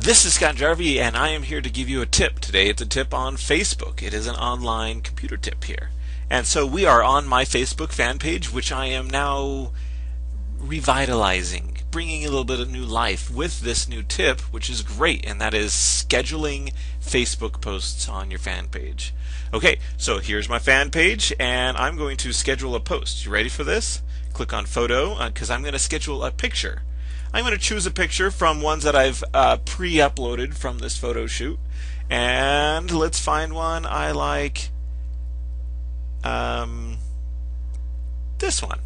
This is Scott Jarvie, and I am here to give you a tip. Today it's a tip on Facebook. It is an online computer tip here. And so we are on my Facebook fan page, which I am now revitalizing, bringing a little bit of new life with this new tip, which is great, and that is scheduling Facebook posts on your fan page. Okay, so here's my fan page, and I'm going to schedule a post. You ready for this? Click on photo, because uh, I'm going to schedule a picture. I'm going to choose a picture from ones that I've uh, pre-uploaded from this photo shoot. And let's find one I like. Um, this one.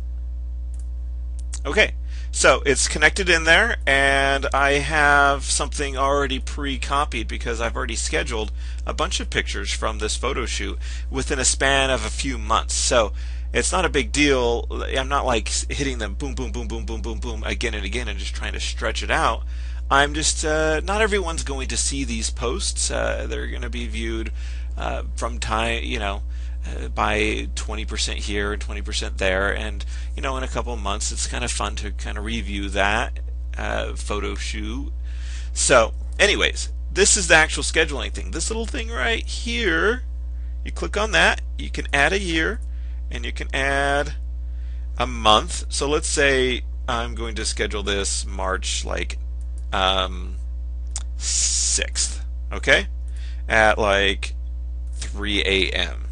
Okay, so it's connected in there, and I have something already pre-copied because I've already scheduled a bunch of pictures from this photo shoot within a span of a few months. So it's not a big deal. I'm not like hitting them boom, boom, boom, boom, boom, boom, boom again and again and just trying to stretch it out. I'm just uh, not everyone's going to see these posts. Uh, they're going to be viewed uh, from time, you know, uh, by 20% here and 20% there, and you know, in a couple months, it's kind of fun to kind of review that uh, photo shoot. So, anyways, this is the actual scheduling thing. This little thing right here, you click on that, you can add a year and you can add a month. So let's say I'm going to schedule this March like um, 6th, okay? At like 3 a.m.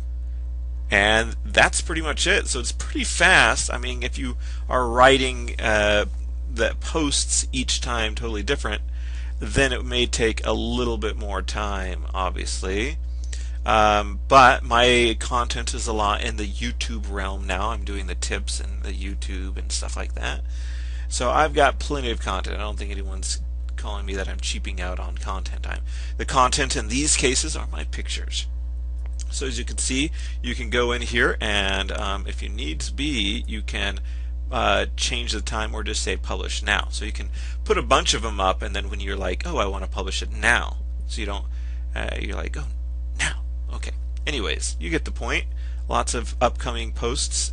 And that's pretty much it. So it's pretty fast. I mean, if you are writing uh, the posts each time totally different, then it may take a little bit more time, obviously. Um, but my content is a lot in the YouTube realm now. I'm doing the tips and the YouTube and stuff like that. So I've got plenty of content. I don't think anyone's calling me that I'm cheaping out on content. I'm, the content in these cases are my pictures. So as you can see, you can go in here and um, if you needs be, you can uh, change the time or just say publish now. So you can put a bunch of them up and then when you're like, oh, I want to publish it now. So you don't, uh, you're like, oh, Okay. Anyways, you get the point. Lots of upcoming posts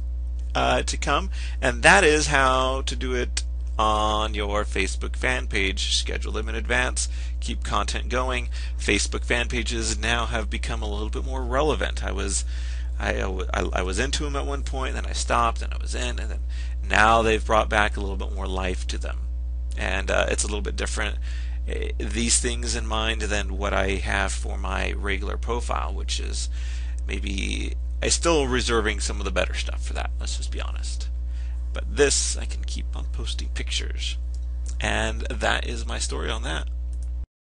uh, to come, and that is how to do it on your Facebook fan page. Schedule them in advance. Keep content going. Facebook fan pages now have become a little bit more relevant. I was I, I, I was into them at one point, then I stopped, and I was in, and then now they've brought back a little bit more life to them, and uh, it's a little bit different these things in mind than what I have for my regular profile, which is maybe I still reserving some of the better stuff for that. Let's just be honest. But this I can keep on posting pictures, and that is my story on that.